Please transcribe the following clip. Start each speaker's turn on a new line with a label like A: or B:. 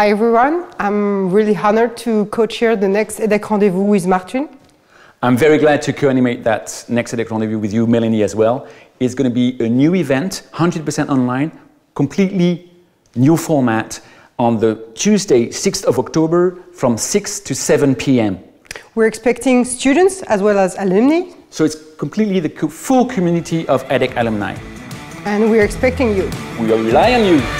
A: Hi everyone, I'm really honored to co-chair the next EDHEC Rendezvous with Martin.
B: I'm very glad to co-animate that next EDHEC Rendezvous with you, Melanie, as well. It's going to be a new event, 100% online, completely new format on the Tuesday, 6th of October from 6 to 7 p.m.
A: We're expecting students as well as alumni.
B: So it's completely the full community of EDHEC alumni.
A: And we're expecting you.
B: We rely on you.